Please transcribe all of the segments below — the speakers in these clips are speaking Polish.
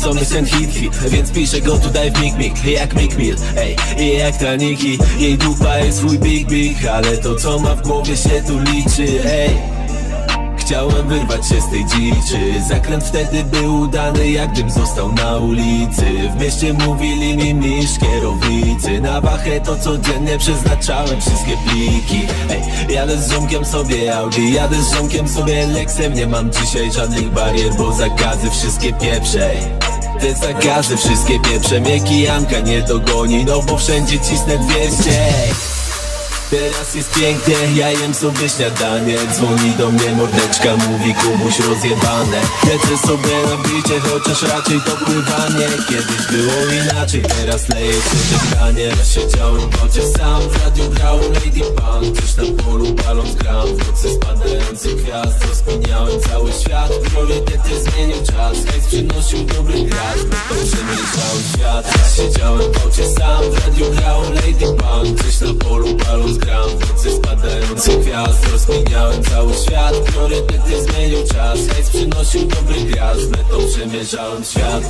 ten hit hit Więc piszę go tutaj w mig-mig, jak Mick Mill Ej, i jak ta Niki, jej dupa jest swój big big Ale to co ma w głowie się tu liczy, ej. Chciałem wyrwać się z tej dziczy. Zakręt wtedy był udany jak gdym został na ulicy. W mieście mówili mi misz kierownicy. Na wachę to codziennie przeznaczałem wszystkie pliki. Ej, jadę z ziomkiem sobie Audi Jadę z ziomkiem sobie Lexem. Nie mam dzisiaj żadnych barier, bo zakazy wszystkie pieprzej te zakazy wszystkie pieprze mnie kijanka nie dogoni No bo wszędzie cisnę 200 Teraz jest pięknie, ja jem sobie śniadanie. Dzwoni do mnie mordeczka, mówi Kubuś rozjebane. Lecę sobie na bicie, chociaż raczej to pływanie. Kiedyś było inaczej, teraz leje się żegnanie Siedziałem w wodzie sam, w radiu grał Lady Punk. Gdzieś na polu paląc gram, w nocy spadający gwiazd. Rozkminiałem cały świat, priorytety zmienił czas. Hejs przynosił dobry gwiazd, to przemierzałem świat. Siedziałem w wodzie sam, w radiu grał Lady Punk. Gdzieś na polu paląc gram w nocy spadający gwiazd Rozkminiałem cały świat, priorytety zmienił czas. Hejs przynosił dobry gwiazd, metą przemierzałem świat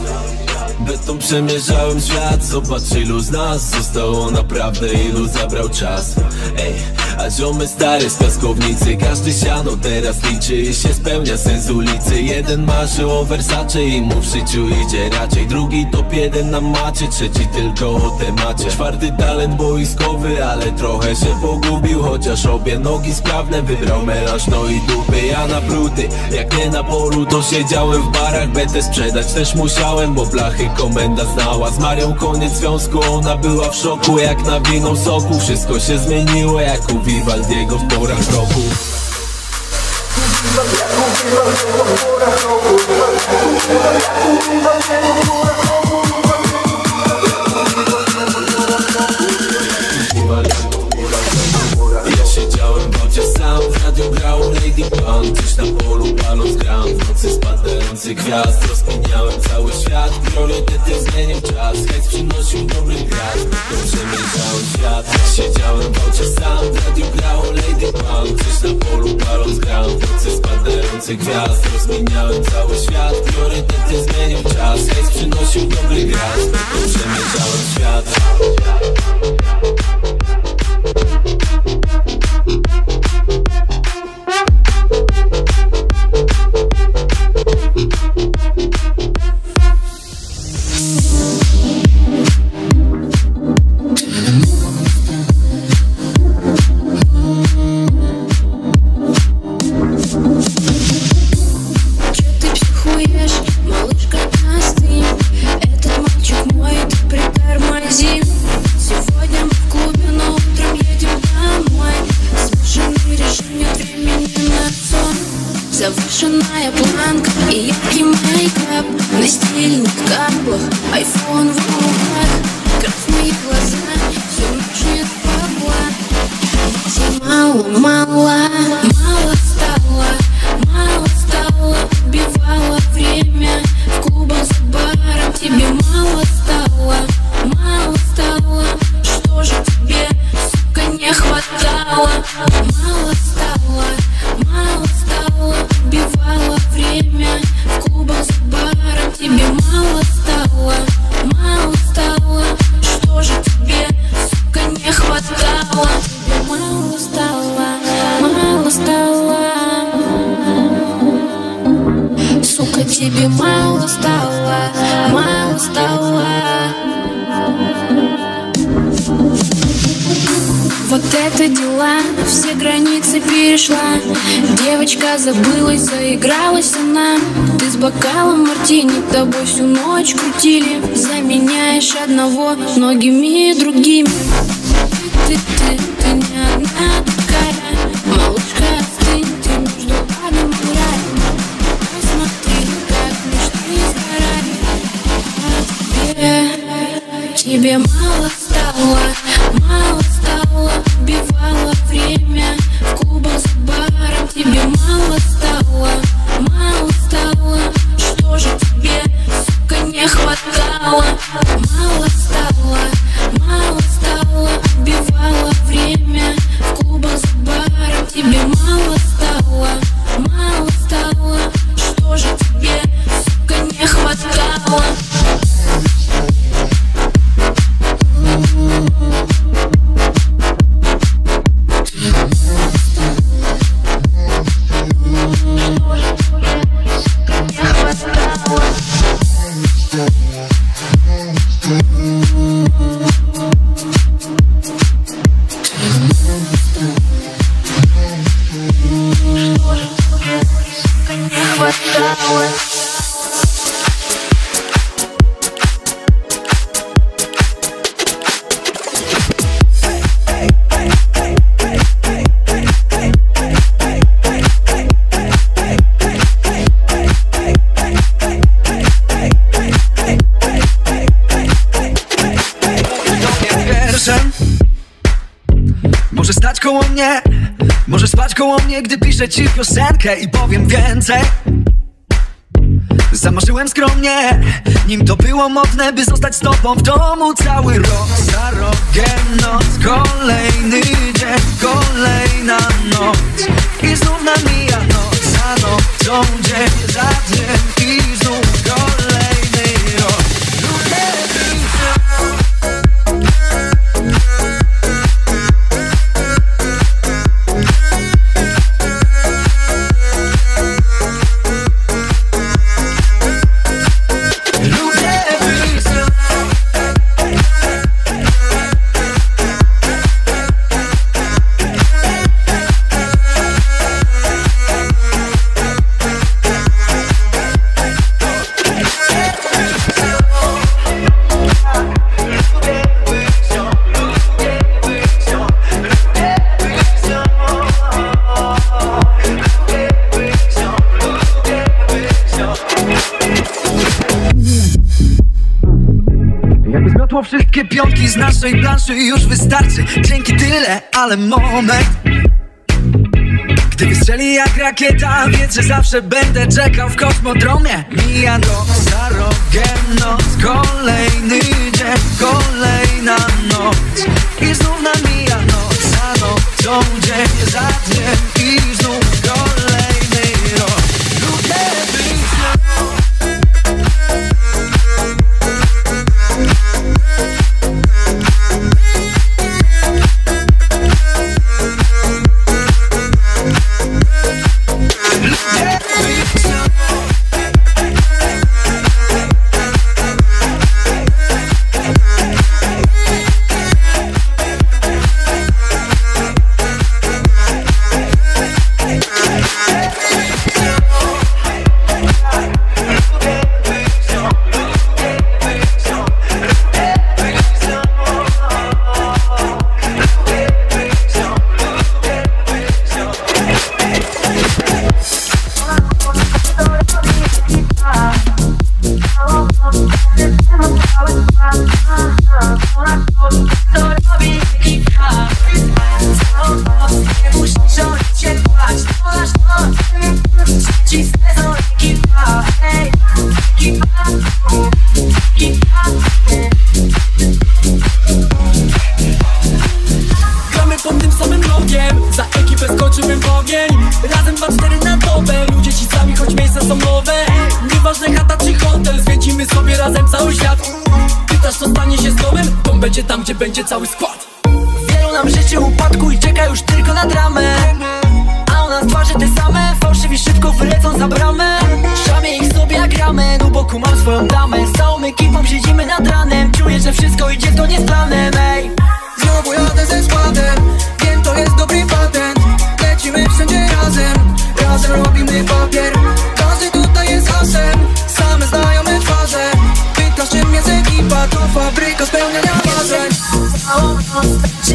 Betą przemierzałem świat, zobacz ilu z nas Zostało naprawdę ilu zabrał czas. Ej, a ziomy stare z piaskownicy Każdy siano teraz liczy i się spełnia sens ulicy. Jeden marzy o Versace i mu w życiu idzie raczej Drugi top jeden na macie, trzeci tylko o temacie. Czwarty talent boiskowy, ale trochę się pogubił Chociaż obie nogi sprawne wybrał melanż, no i dupy Ja na bruty, jak nie na polu to siedziałem w barach Betę sprzedać też musiałem, bo blachy komenda znała. Z Marią koniec związku, ona była w szoku Jak nawinął soku, wszystko się zmieniło Jak u Vivaldiego w porach roku. Ja Завышенная планка и яркий мейкап На стильных каблах, айфон в руках. Красные глаза, все нужнее бабла мало, мало, мало стало, мало стало Убивало время. В клубах за баром Тебе мало стало, тобой всю ночь крутили. Заменяешь одного многими другими mnie. Spać koło mnie, gdy piszę ci piosenkę i powiem więcej. Zamarzyłem skromnie, nim to było modne, by zostać z tobą w domu cały rok. Za rogiem noc, kolejny dzień, kolejna noc. I znów namija noc, za nocą dzień, za dniem i znów kolejny Wszystkie piątki z naszej planszy już wystarczy. Dzięki tyle, ale moment. Gdy wystrzeli jak rakieta Wiedz, że zawsze będę czekał w kosmodromie. Mija rok za rogiem noc Kolejny dzień, kolejna noc. I znów nam mija noc za nocą dzień za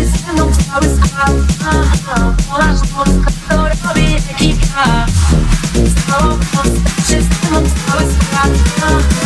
Staną cały skład Ona Polska to robi ekipa Cała Polska Przystaną cały skład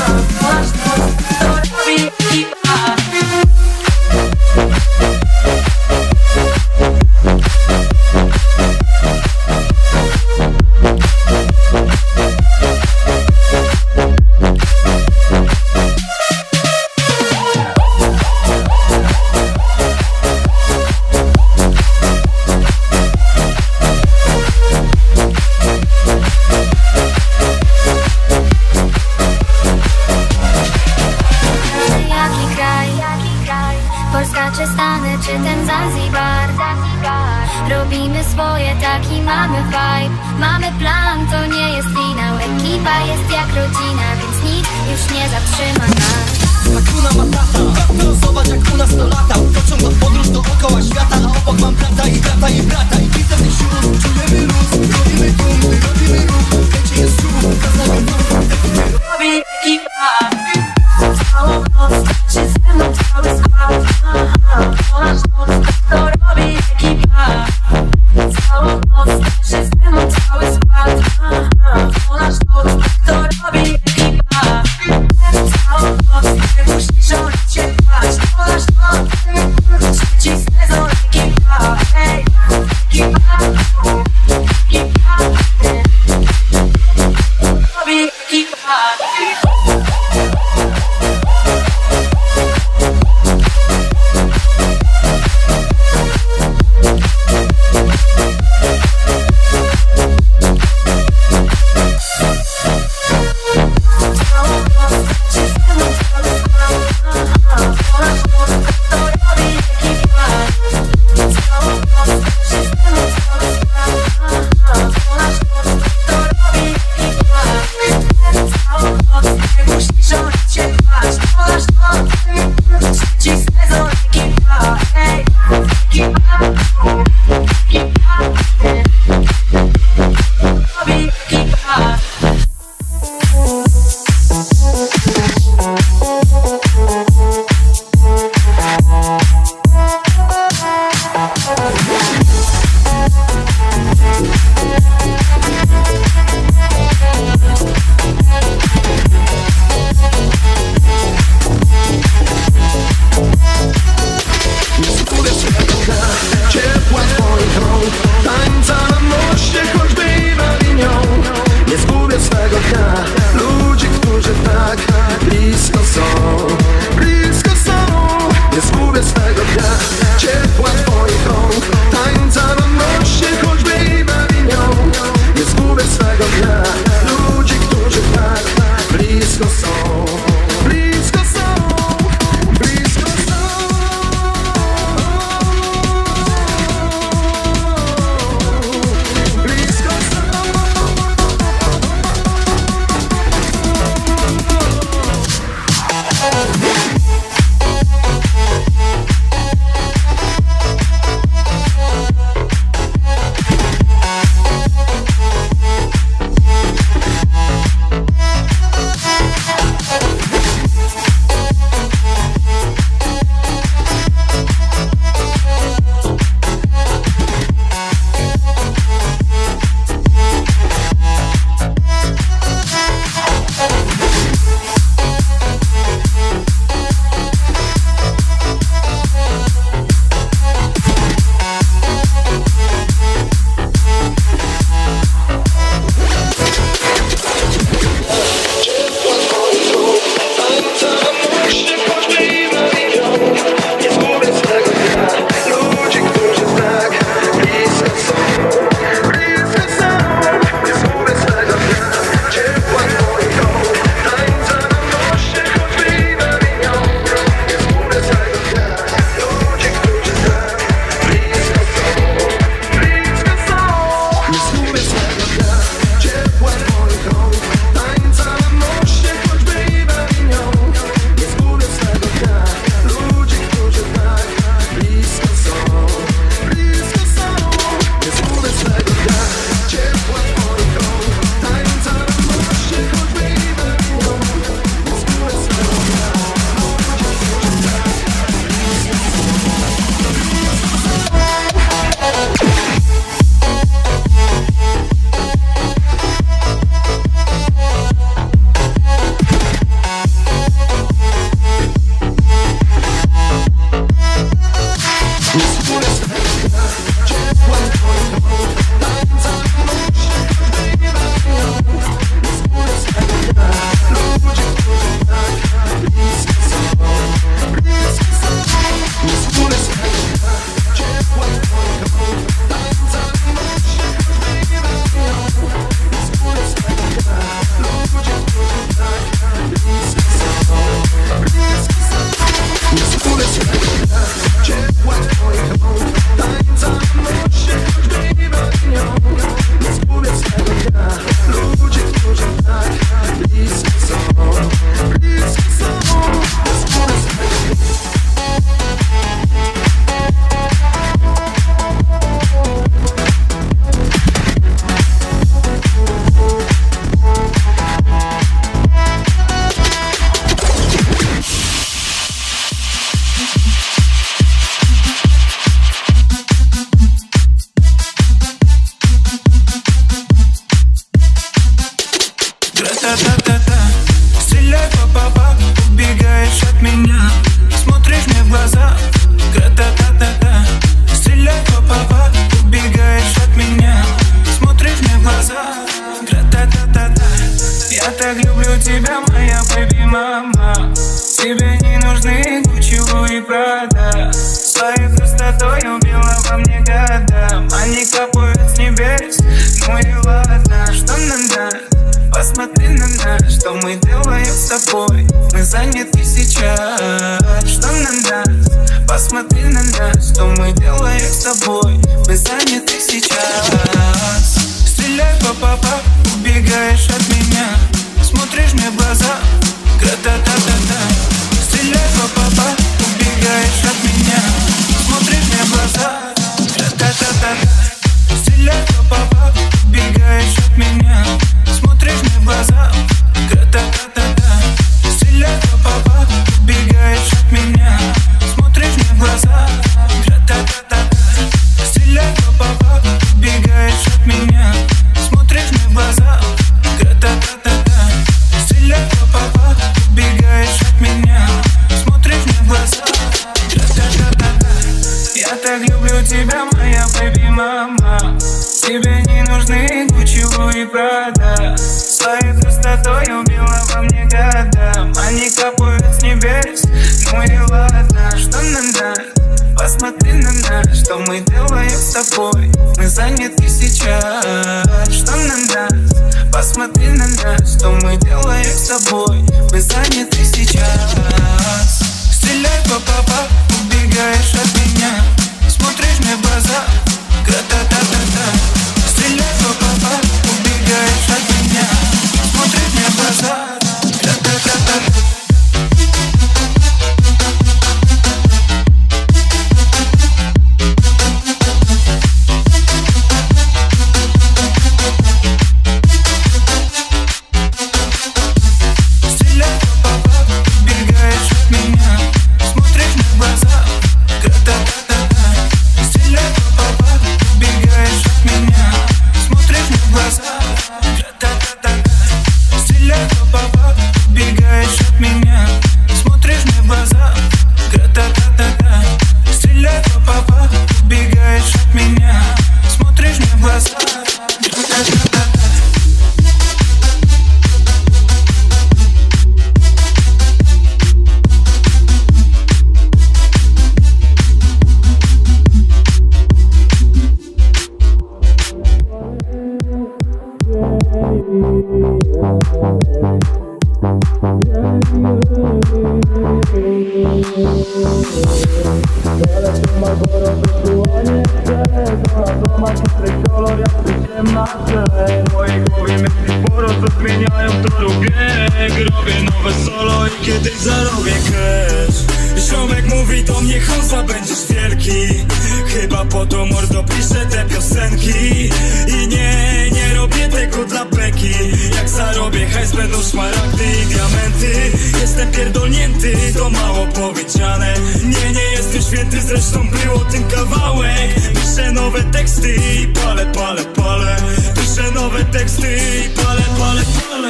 jestem pierdolnięty To mało powiedziane Nie, nie jestem święty Zresztą było ten kawałek Piszę nowe teksty i pale, pale, pale Piszę nowe teksty i pale, pale, pale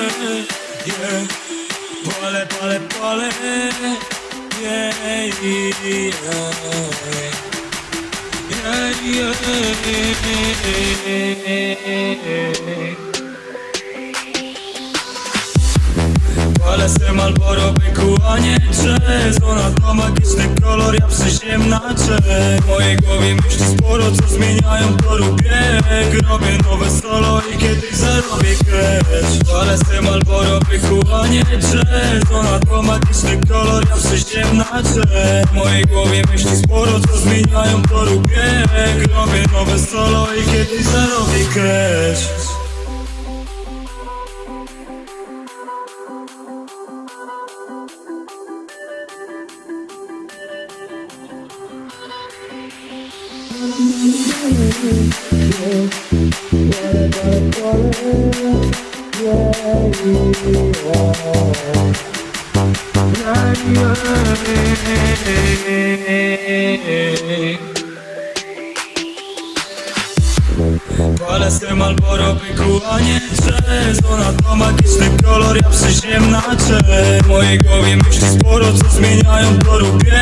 yeah. Pale, pale, pale yeah, yeah, yeah. yeah, yeah. Palę se Malboro, byku, a nie czes Ona to magiczny kolor, ja przyziemna czes W mojej głowie myśli sporo, co zmieniają to lubię Robię nowe solo i kiedyś zarobię cash. Palę se Malboro, byku, a nie czes Ona to magiczny kolor, ja przyziemna czes W mojej głowie myśli sporo, co zmieniają to lubię Robię nowe solo i kiedyś zarobię cash. yeah, yeah. No. Paleskę Malboro, pikuanie Czerwona ona to magiczny kolor, ja przyziemna Cze mojej głowie myśli sporo, co zmieniają to lubię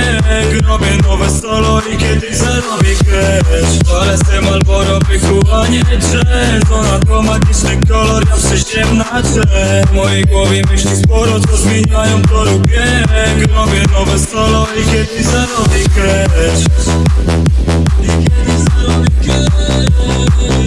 Robię nowe solo i kiedyś zarobię cash. Paleskę Malboro, pikuanie Czerwona ona to magiczny kolor, ja przyziemna Cze mojej głowie myśli sporo, co zmieniają to lubię Robię nowe solo i kiedyś zarobię cash. I kiedyś zarobię cash.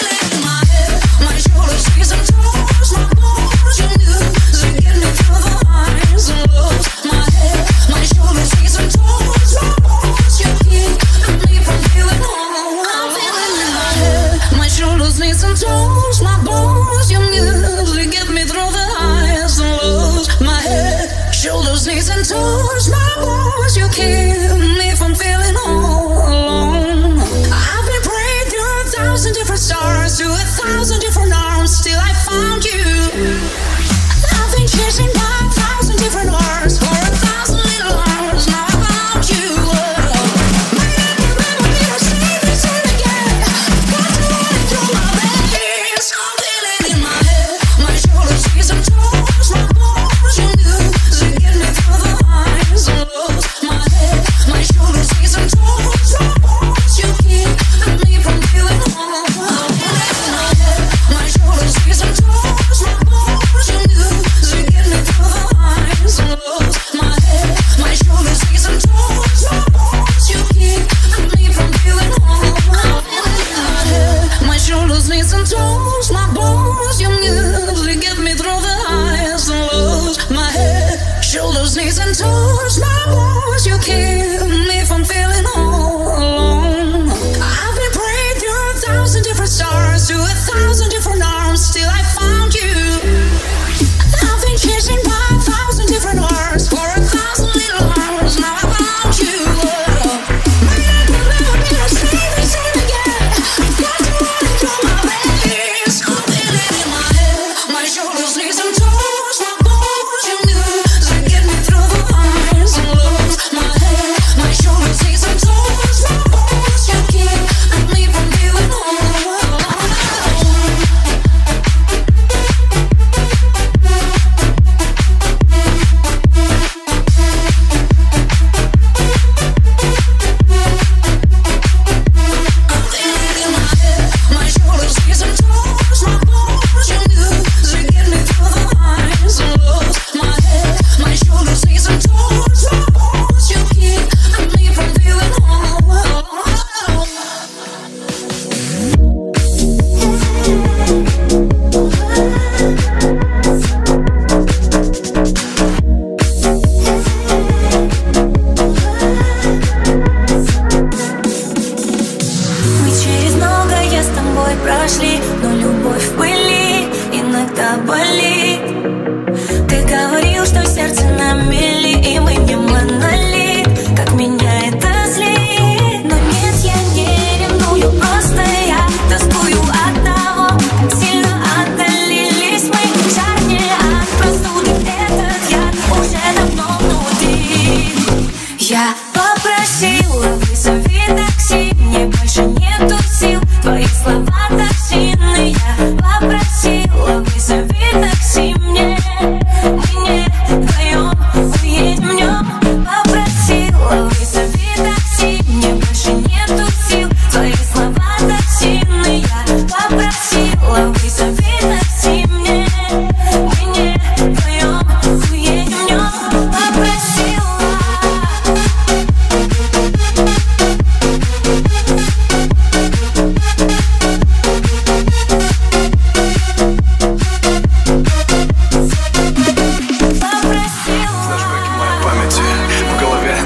shoulders, knees, and toes. My bones, your kiss.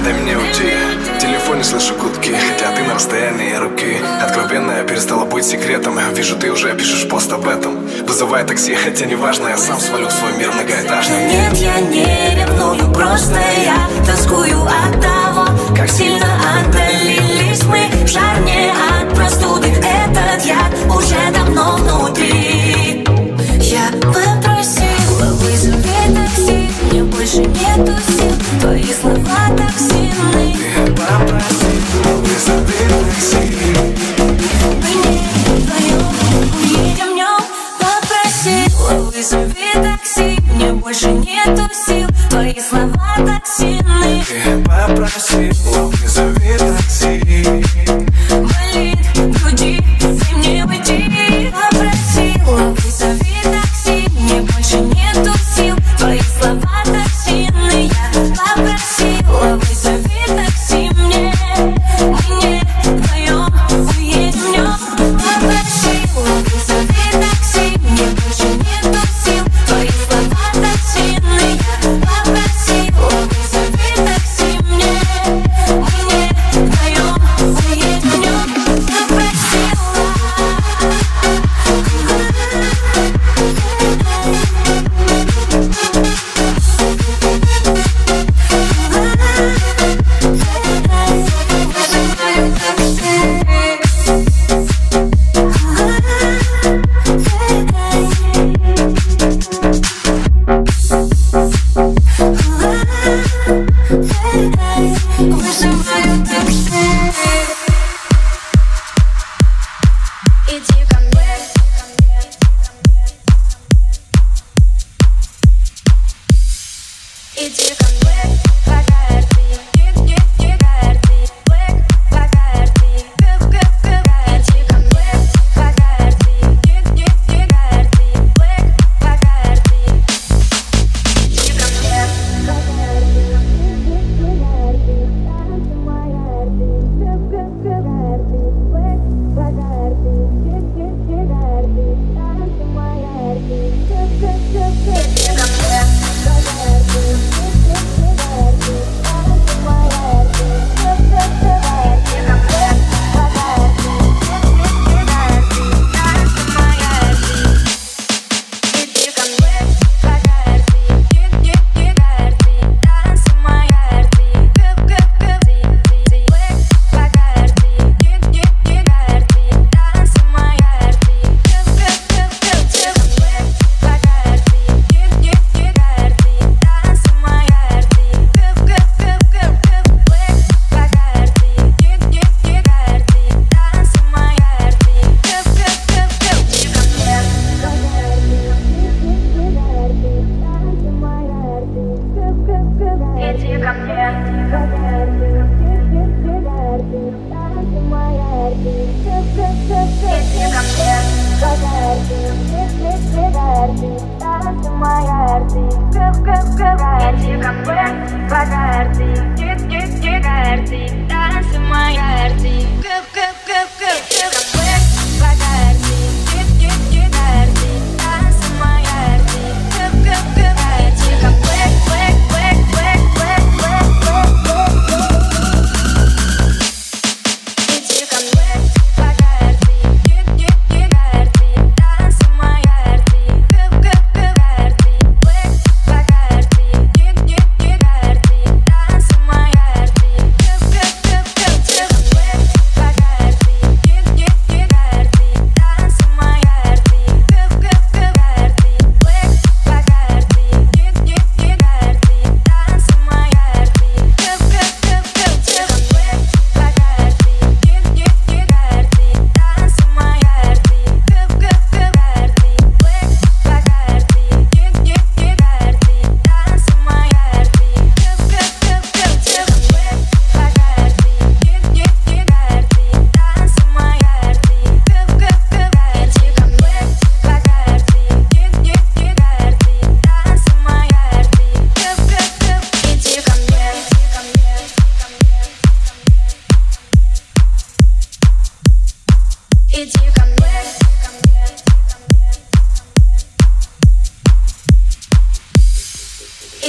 дай мне уйти. В телефоне слышу гудки, хотя ты на расстоянии руки. Я перестала быть секретом. Вижу, ты уже пишешь пост об этом. Вызывай такси, хотя не важно, я сам свалю в свой мир многоэтажный. Нет, я не ревную, просто я тоскую от того Как сильно отдалились мы в жарне от простуды Вызови такси, мне больше нету сил. Твои слова так сильны. Попроси, вызови такси.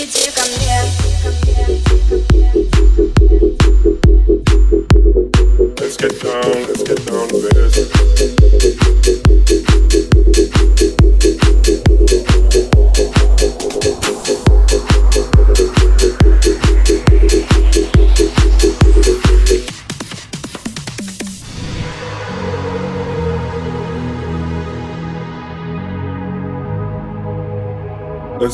Let's get down, let's get down to business.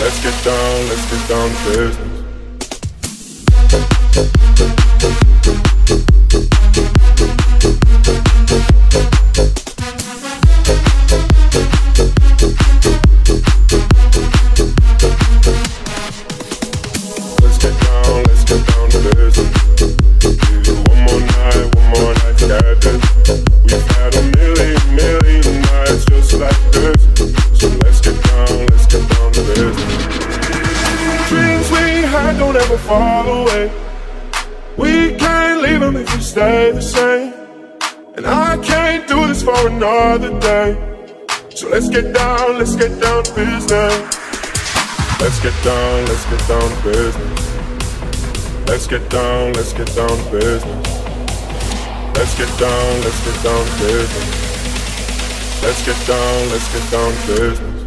Let's get down, let's get down to business. Another day. So let's get down, let's get down to business. Let's get down, let's get down to business. Let's get down, let's get down to business. Let's get down, let's get down to business. Let's get down, let's get down to business.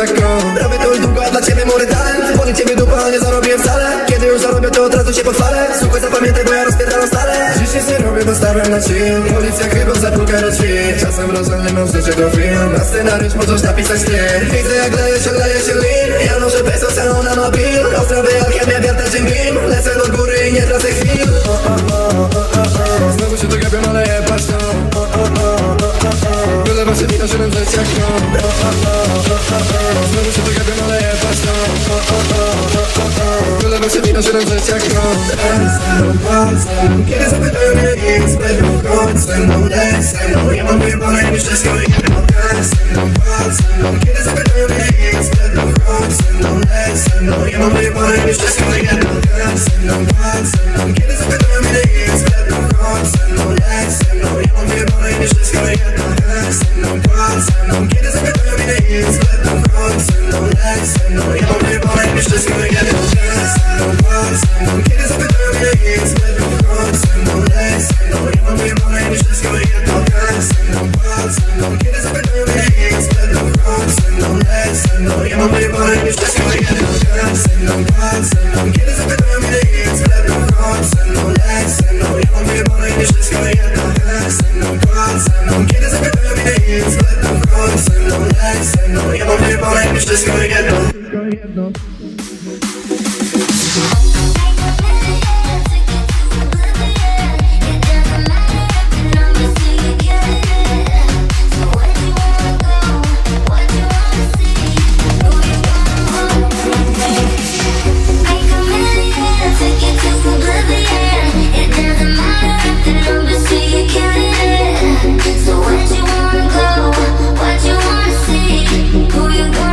On Robię to już długo, a dla ciebie mury talent. Boli ciebie dupa, nie zarobię wcale. Kiedy już zarobię, to od razu się pochwalę. Słuchaj, zapamiętaj, bo ja rozpierdalam stale. Dziś nic nie robię, dostawiam na chill Policja chyba zapuka do drzwi Czasem rozumiem, mam życie do film. Na scenariusz możesz napisać ty. Widzę jak leje się, leje się lin. Ja noszę peso, całą na mobil Ozdrowy alchemia, wiatr, Jim Beam Lecę do góry i nie tracę chwil. Znowu się dogapiam, ale jebać to Wylewa się wino, siedem rzecz jak on Znowu Siedem rzecz jak on Kiedy zapytają mnie nic, będą chodź ze mną, leć ze mną Ja mam wyjebane mi wszystko jedno, graj ze mną, patrz ze mną Kiedy zapytają mnie nic, mi wszystko you want